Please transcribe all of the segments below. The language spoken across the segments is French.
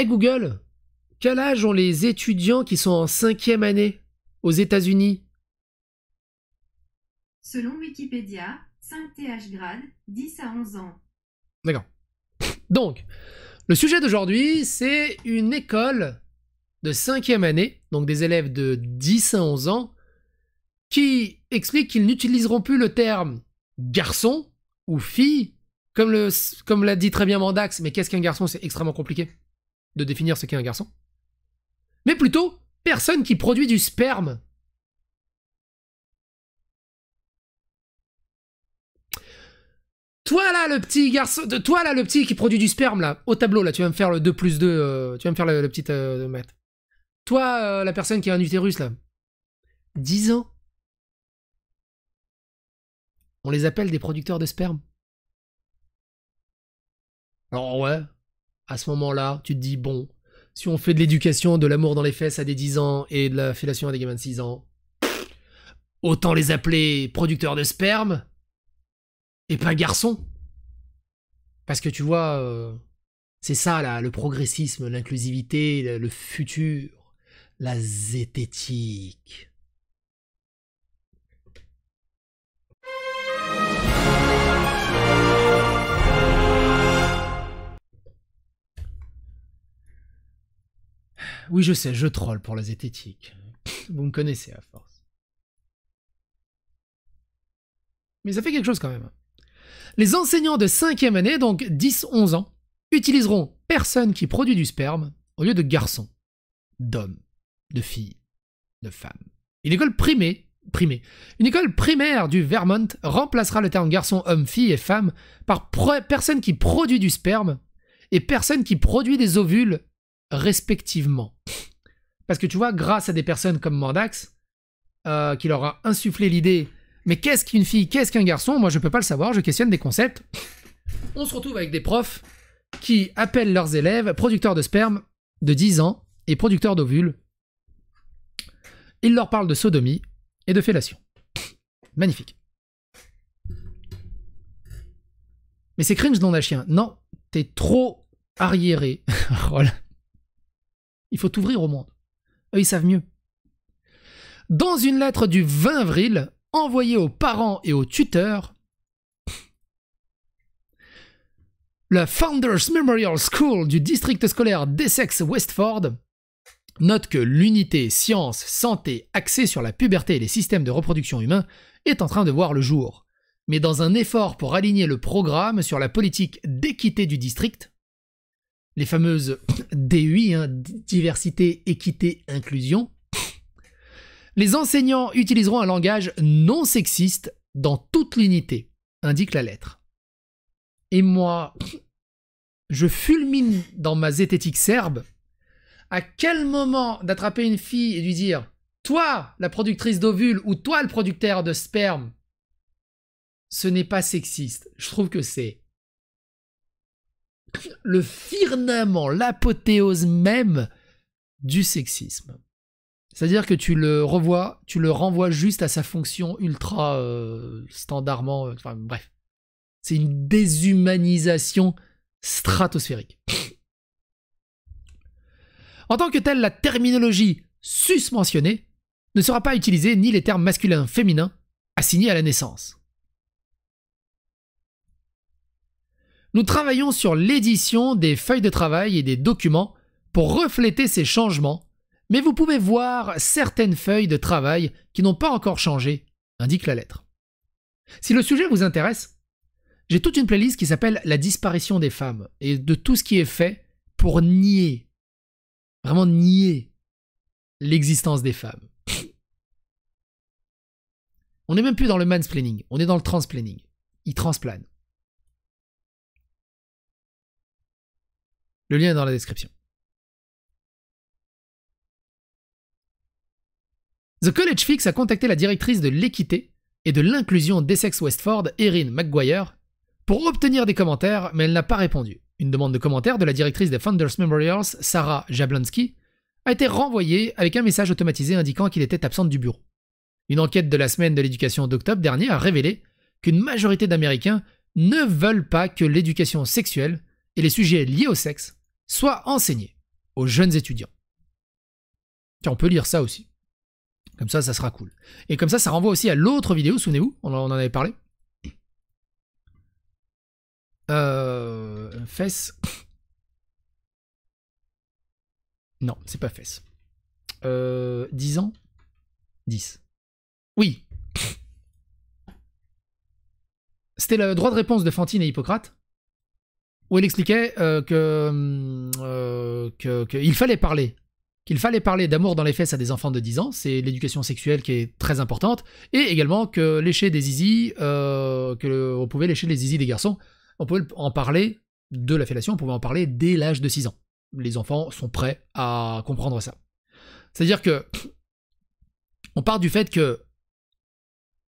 Hey Google, quel âge ont les étudiants qui sont en cinquième année aux États-Unis? Selon Wikipédia, 5 TH grade, 10 à 11 ans. D'accord. Donc, le sujet d'aujourd'hui, c'est une école de cinquième année, donc des élèves de 10 à 11 ans, qui expliquent qu'ils n'utiliseront plus le terme garçon ou fille, comme, le, comme l'a dit très bien Mandax, mais qu'est-ce qu'un garçon? C'est extrêmement compliqué de définir ce qu'est un garçon. Mais plutôt, personne qui produit du sperme. Toi là, le petit garçon, de toi là, le petit qui produit du sperme là, au tableau là, tu vas me faire le 2 plus 2, euh, tu vas me faire le, petit euh, maths. Toi, euh, la personne qui a un utérus là, 10 ans. On les appelle des producteurs de sperme. Alors ouais, à ce moment-là, tu te dis, bon, si on fait de l'éducation, de l'amour dans les fesses à des 10 ans et de la fellation à des gamins de 6 ans, autant les appeler producteurs de sperme et pas garçons. Parce que tu vois, euh, c'est ça là, le progressisme, l'inclusivité, le, le futur, la zététique. Oui, je sais, je troll pour la zététique. Vous me connaissez à force. Mais ça fait quelque chose quand même. Les enseignants de 5e année, donc 10-11 ans, utiliseront personne qui produit du sperme au lieu de garçons, d'hommes, de filles, de femmes. Une école primée, primée, une école primaire du Vermont remplacera le terme garçon, homme, fille et femme par personne qui produit du sperme et personne qui produit des ovules respectivement. Parce que tu vois, grâce à des personnes comme Mandax, euh, qui leur a insufflé l'idée, mais qu'est-ce qu'une fille, qu'est-ce qu'un garçon Moi, je peux pas le savoir, je questionne des concepts. On se retrouve avec des profs qui appellent leurs élèves producteurs de sperme de 10 ans et producteurs d'ovules. Ils leur parlent de sodomie et de fellation. Magnifique. Mais c'est cringe dans la chien. Non, t'es trop arriéré. Voilà. Il faut t'ouvrir au monde. Ils savent mieux. Dans une lettre du 20 avril, envoyée aux parents et aux tuteurs, la Founders Memorial School du district scolaire d'Essex Westford note que l'unité sciences, santé axée sur la puberté et les systèmes de reproduction humains est en train de voir le jour. Mais dans un effort pour aligner le programme sur la politique d'équité du district, les fameuses DUI, hein, diversité, équité, inclusion, les enseignants utiliseront un langage non sexiste dans toute l'unité, indique la lettre. Et moi, je fulmine dans ma zététique serbe. À quel moment d'attraper une fille et lui dire Toi, la productrice d'ovules, ou toi, le producteur de sperme, ce n'est pas sexiste. Je trouve que c'est le firmament, l'apothéose même du sexisme. C'est-à-dire que tu le revois, tu le renvoies juste à sa fonction ultra euh, standardement. euh, bref, c'est une déshumanisation stratosphérique. En tant que telle, la terminologie susmentionnée ne sera pas utilisée ni les termes masculins féminins assignés à la naissance. Nous travaillons sur l'édition des feuilles de travail et des documents pour refléter ces changements, mais vous pouvez voir certaines feuilles de travail qui n'ont pas encore changé, indique la lettre. Si le sujet vous intéresse, j'ai toute une playlist qui s'appelle La disparition des femmes et de tout ce qui est fait pour nier, vraiment nier l'existence des femmes. On n'est même plus dans le mansplaining, on est dans le transplaining. Ils transplanent. Le lien est dans la description. The College Fix a contacté la directrice de l'équité et de l'inclusion d'Essex Westford, Erin McGuire, pour obtenir des commentaires, mais elle n'a pas répondu. Une demande de commentaires de la directrice des Founders Memorials, Sarah Jablonski, a été renvoyée avec un message automatisé indiquant qu'il était absente du bureau. Une enquête de la semaine de l'éducation d'octobre dernier a révélé qu'une majorité d'Américains ne veulent pas que l'éducation sexuelle et les sujets liés au sexe soient enseignés. aux jeunes étudiants. Tiens, on peut lire ça aussi. Comme ça, ça sera cool. Et comme ça, ça renvoie aussi à l'autre vidéo, souvenez-vous, on en avait parlé. Euh, fesses. Non, c'est pas fesses. Euh, 10 ans? 10. Oui. C'était le droit de réponse de Fantine et Hippocrate, où il expliquait euh, que, euh, que, qu'il fallait parler d'amour dans les fesses à des enfants de 10 ans, c'est l'éducation sexuelle qui est très importante, et également que lécher des zizi, euh, on pouvait lécher les zizi des garçons, on pouvait en parler de la fellation, on pouvait en parler dès l'âge de 6 ans. Les enfants sont prêts à comprendre ça. C'est-à-dire que on part du fait que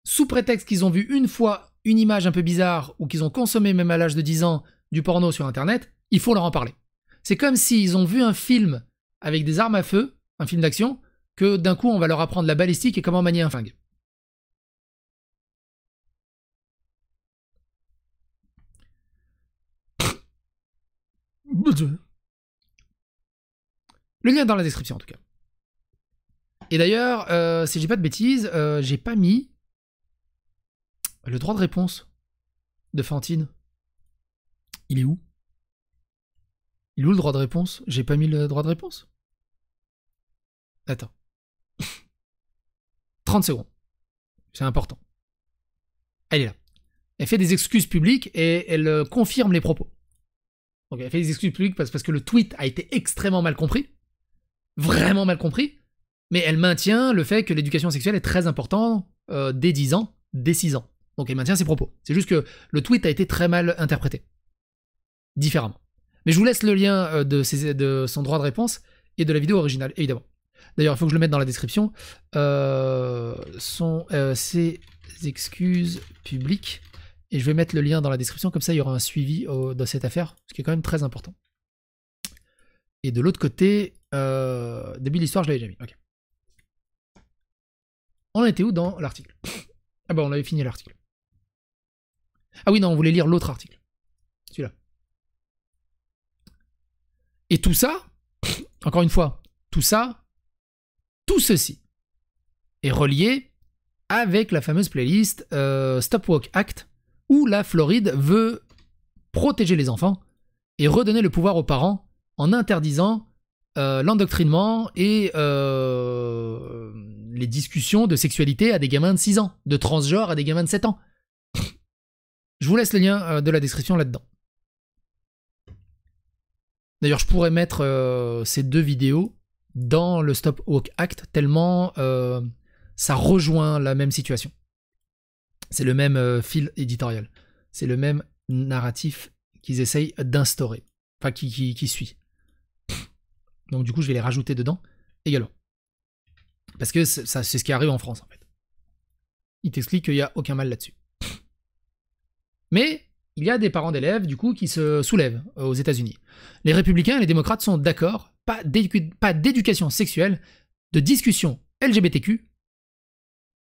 sous prétexte qu'ils ont vu une fois une image un peu bizarre ou qu'ils ont consommé même à l'âge de 10 ans du porno sur internet, il faut leur en parler. C'est comme s'ils ont vu un film avec des armes à feu, un film d'action, que d'un coup on va leur apprendre la balistique et comment manier un flingue. Le lien est dans la description en tout cas. Et d'ailleurs, euh, si j'ai pas de bêtises, euh, j'ai pas mis le droit de réponse de Fantine. Il est où? Il est où le droit de réponse? J'ai pas mis le droit de réponse? Attends. 30 secondes. C'est important. Elle est là. Elle fait des excuses publiques et elle euh, confirme les propos. Donc elle fait des excuses publiques parce, que le tweet a été extrêmement mal compris. Vraiment mal compris. Mais elle maintient le fait que l'éducation sexuelle est très importante euh, dès 10 ans, dès 6 ans. Donc elle maintient ses propos. C'est juste que le tweet a été très mal interprété. Différemment. Mais je vous laisse le lien euh, de, de son droit de réponse et de la vidéo originale, évidemment. D'ailleurs, il faut que je le mette dans la description. Euh, euh, ses excuses publiques. Et je vais mettre le lien dans la description, comme ça il y aura un suivi au- dans cette affaire, ce qui est quand même très important. Et de l'autre côté, euh, début de l'histoire, je l'avais déjà mis. On était où dans l'article? Ah bah on avait fini l'article. Ah oui, non, on voulait lire l'autre article. Celui-là. Et tout ça, encore une fois, tout ça, tout ceci est relié avec la fameuse playlist euh, Stop Walk Act, où la Floride veut protéger les enfants et redonner le pouvoir aux parents en interdisant euh, l'endoctrinement et euh, les discussions de sexualité à des gamins de 6 ans, de transgenre à des gamins de 7 ans. Je vous laisse le lien de la description là-dedans. D'ailleurs, je pourrais mettre euh, ces deux vidéos dans le Stop Walk Act, tellement euh, ça rejoint la même situation. C'est le même euh, fil éditorial. C'est le même narratif qu'ils essayent d'instaurer. Enfin, qui, qui, suit. Donc, du coup, je vais les rajouter dedans également. Parce que c'est ce qui arrive en France, en fait. Il t'explique qu'il n'y a aucun mal là-dessus. Mais il y a des parents d'élèves, du coup, qui se soulèvent euh, aux États-Unis. Les républicains et les démocrates sont d'accord, pas d'édu- pas d'éducation sexuelle, de discussion LGBTQ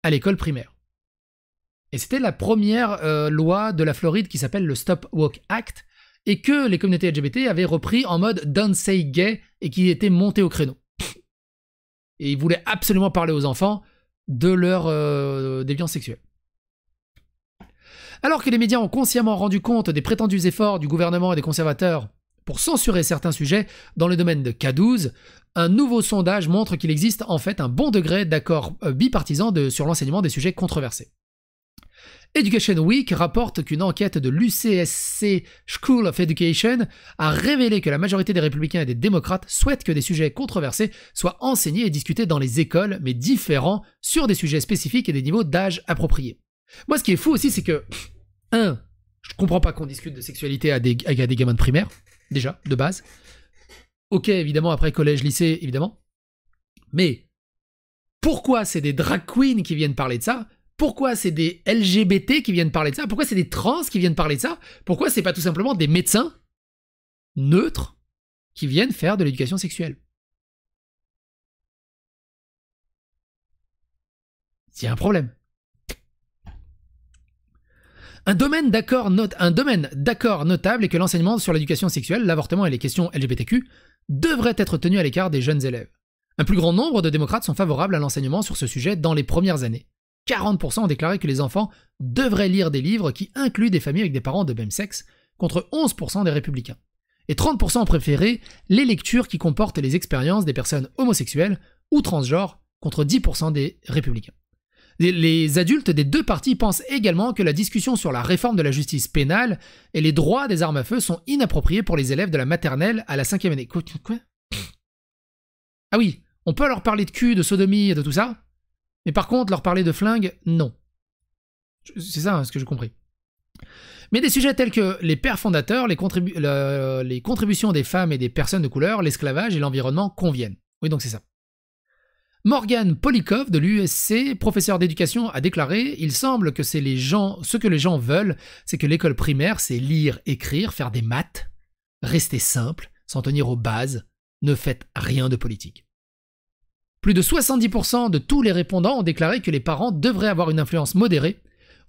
à l'école primaire. Et c'était la première euh, loi de la Floride qui s'appelle le Stop Walk Act, et que les communautés LGBT avaient repris en mode Don't Say Gay et qui étaient montés au créneau. Et ils voulaient absolument parler aux enfants de leur euh, déviance sexuelle. Alors que les médias ont consciemment rendu compte des prétendus efforts du gouvernement et des conservateurs pour censurer certains sujets dans le domaine de K12, un nouveau sondage montre qu'il existe en fait un bon degré d'accord euh, bipartisan sur l'enseignement des sujets controversés. Education Week rapporte qu'une enquête de l'UCSC School of Education a révélé que la majorité des républicains et des démocrates souhaitent que des sujets controversés soient enseignés et discutés dans les écoles, mais différents, sur des sujets spécifiques et des niveaux d'âge appropriés. Moi, ce qui est fou aussi, c'est que, un, je comprends pas qu'on discute de sexualité à des, gamins de primaire, déjà, de base. Ok, évidemment, après collège, lycée, évidemment. Mais pourquoi c'est des drag queens qui viennent parler de ça? Pourquoi c'est des LGBT qui viennent parler de ça? Pourquoi c'est des trans qui viennent parler de ça? Pourquoi c'est pas tout simplement des médecins neutres qui viennent faire de l'éducation sexuelle? Il y a un problème. Un domaine d'accord notable est que l'enseignement sur l'éducation sexuelle, l'avortement et les questions LGBTQ devraient être tenus à l'écart des jeunes élèves. Un plus grand nombre de démocrates sont favorables à l'enseignement sur ce sujet dans les premières années. 40% ont déclaré que les enfants devraient lire des livres qui incluent des familles avec des parents de même sexe, contre 11% des républicains. Et 30% ont préféré les lectures qui comportent les expériences des personnes homosexuelles ou transgenres, contre 10% des républicains. Les adultes des deux partis pensent également que la discussion sur la réforme de la justice pénale et les droits des armes à feu sont inappropriés pour les élèves de la maternelle à la cinquième année. Quoi Ah oui, on peut leur parler de cul, de sodomie et de tout ça, mais par contre leur parler de flingue, non. C'est ça hein, ce que j'ai compris. Mais des sujets tels que les pères fondateurs, les, les contributions des femmes et des personnes de couleur, l'esclavage et l'environnement conviennent. Oui, donc c'est ça. Morgan Polikov de l'USC, professeur d'éducation, a déclaré Il semble que ce que les gens veulent, c'est que l'école primaire, c'est lire, écrire, faire des maths, rester simple, s'en tenir aux bases, ne faites rien de politique. Plus de 70% de tous les répondants ont déclaré que les parents devraient avoir une influence modérée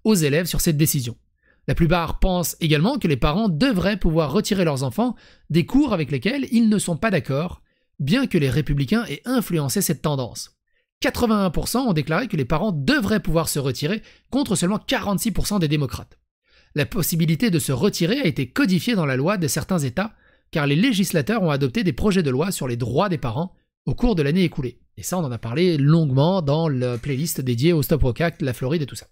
aux élèves sur cette décision. La plupart pensent également que les parents devraient pouvoir retirer leurs enfants des cours avec lesquels ils ne sont pas d'accord bien que les républicains aient influencé cette tendance. 81% ont déclaré que les parents devraient pouvoir se retirer contre seulement 46% des démocrates. La possibilité de se retirer a été codifiée dans la loi de certains États, car les législateurs ont adopté des projets de loi sur les droits des parents au cours de l'année écoulée. Et ça, on en a parlé longuement dans la playlist dédiée au Stop Rock la Floride et tout ça.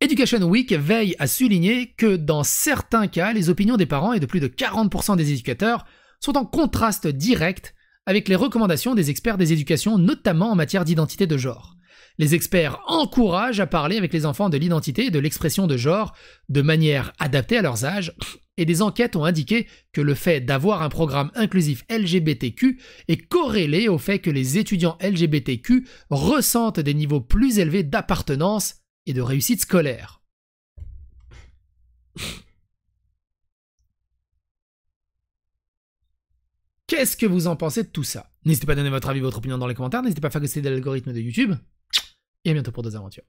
Education Week veille à souligner que dans certains cas, les opinions des parents et de plus de 40% des éducateurs sont en contraste direct avec les recommandations des experts des éducations, notamment en matière d'identité de genre. Les experts encouragent à parler avec les enfants de l'identité et de l'expression de genre de manière adaptée à leurs âges, et des enquêtes ont indiqué que le fait d'avoir un programme inclusif LGBTQ est corrélé au fait que les étudiants LGBTQ ressentent des niveaux plus élevés d'appartenance et de réussite scolaire. Qu'est-ce que vous en pensez de tout ça? N'hésitez pas à donner votre avis, votre opinion dans les commentaires, n'hésitez pas à faire l'algorithme de YouTube, et à bientôt pour d'autres aventures.